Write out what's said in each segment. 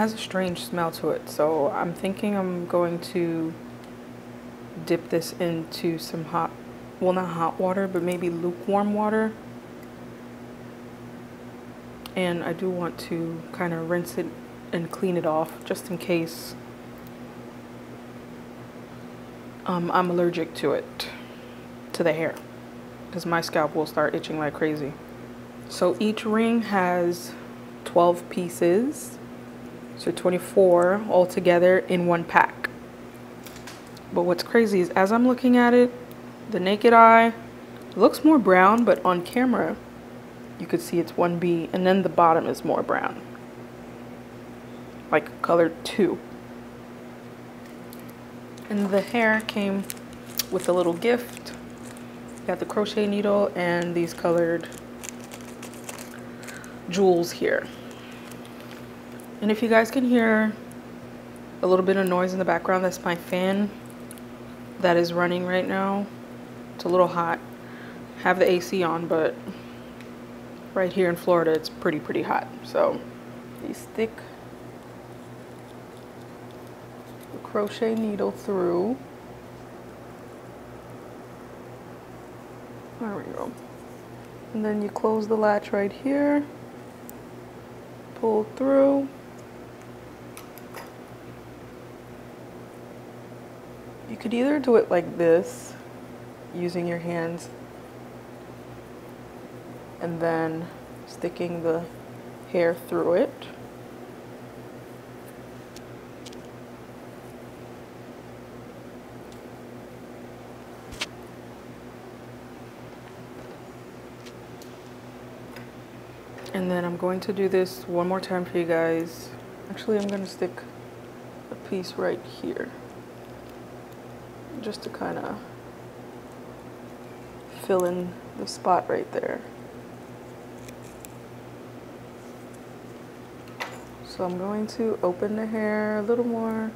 has a strange smell to it. So I'm thinking I'm going to dip this into some hot, well not hot water, but maybe lukewarm water. And I do want to kind of rinse it and clean it off just in case um, I'm allergic to it, to the hair, because my scalp will start itching like crazy. So each ring has 12 pieces, so 24 all together in one pack. But what's crazy is as I'm looking at it, the naked eye looks more brown, but on camera, you could see it's 1B, and then the bottom is more brown. Like color 2. And the hair came with a little gift. Got the crochet needle and these colored jewels here. And if you guys can hear a little bit of noise in the background, that's my fan that is running right now. It's a little hot. Have the AC on, but right here in Florida, it's pretty, pretty hot. So you stick the crochet needle through. There we go. And then you close the latch right here pull through. Could either do it like this, using your hands, and then sticking the hair through it. And then I'm going to do this one more time for you guys. Actually, I'm going to stick a piece right here. Just to kind of fill in the spot right there. So I'm going to open the hair a little more,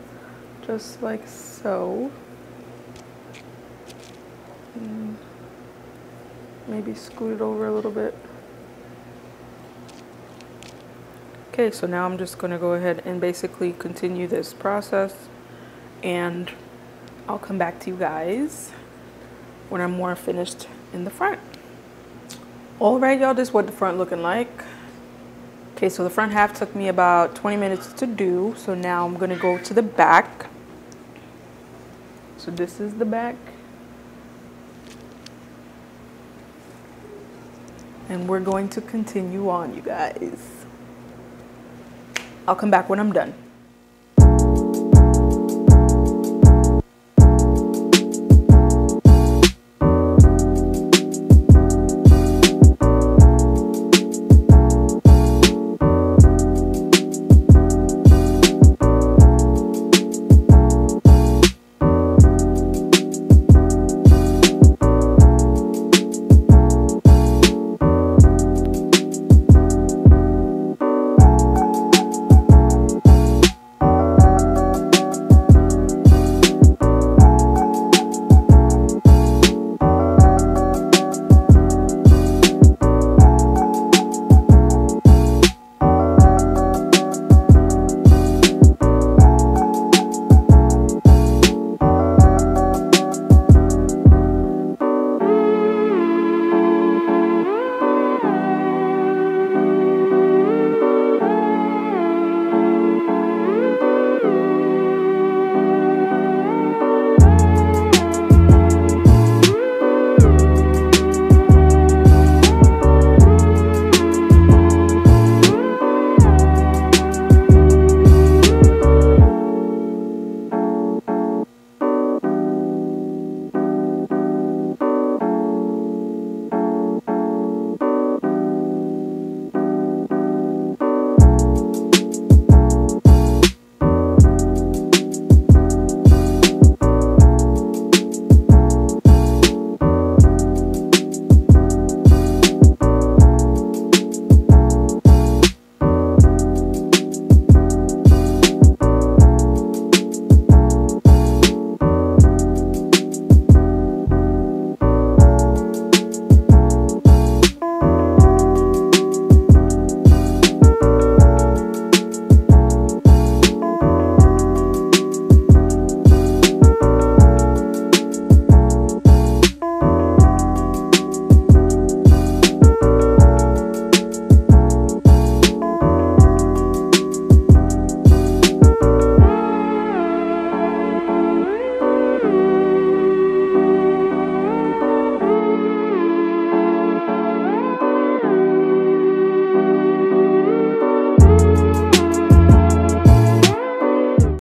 just like so. And maybe scoot it over a little bit. Okay, so now I'm just gonna go ahead and basically continue this process and I'll come back to you guys when I'm more finished in the front. All right, y'all, this is what the front looking like. Okay, so the front half took me about 20 minutes to do. So now I'm gonna go to the back. So this is the back. And we're going to continue on, you guys. I'll come back when I'm done.